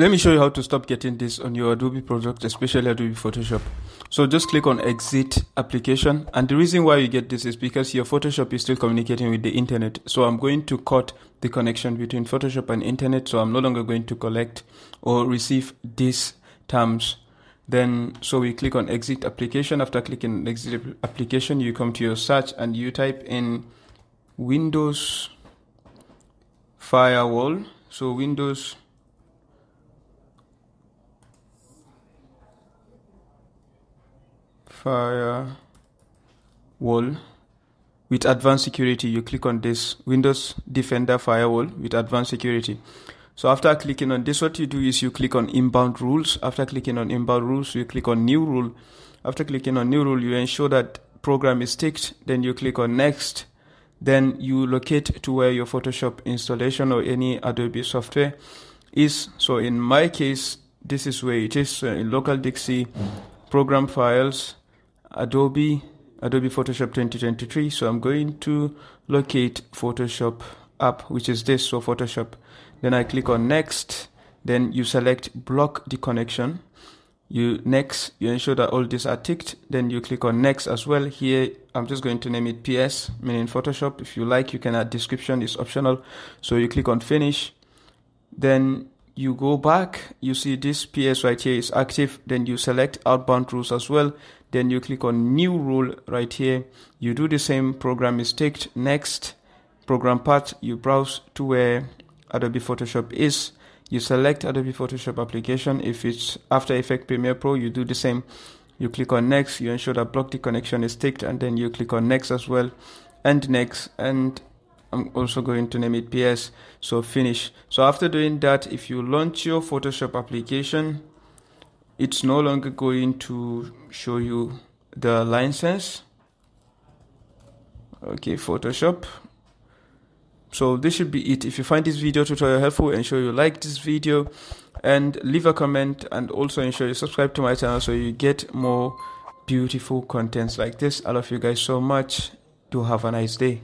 Let me show you how to stop getting this on your Adobe product, especially Adobe Photoshop. So just click on exit application. And the reason why you get this is because your Photoshop is still communicating with the internet. So I'm going to cut the connection between Photoshop and internet. So I'm no longer going to collect or receive these terms. Then, so we click on exit application. After clicking exit application, you come to your search and you type in Windows firewall. So Windows firewall with advanced security you click on this windows defender firewall with advanced security. So after clicking on this what you do is you click on inbound rules. After clicking on inbound rules you click on new rule. After clicking on new rule you ensure that program is ticked. Then you click on next. Then you locate to where your photoshop installation or any adobe software is. So in my case this is where it is. Uh, in local disk C program files Adobe, Adobe Photoshop 2023. So I'm going to locate Photoshop app, which is this, so Photoshop. Then I click on next, then you select block the connection. You next, you ensure that all these are ticked. Then you click on next as well. Here, I'm just going to name it PS, meaning Photoshop. If you like, you can add description, it's optional. So you click on finish. Then you go back, you see this PS right here is active, then you select outbound rules as well, then you click on new rule right here, you do the same, program is ticked, next, program path, you browse to where Adobe Photoshop is, you select Adobe Photoshop application, if it's After Effects Premiere Pro, you do the same, you click on next, you ensure that block the connection is ticked, and then you click on next as well, and next, and I'm also going to name it PS. So finish. So after doing that, if you launch your Photoshop application, it's no longer going to show you the license. Okay, Photoshop. So this should be it. If you find this video tutorial helpful, ensure you like this video and leave a comment and also ensure you subscribe to my channel so you get more beautiful contents like this. I love you guys so much. Do have a nice day.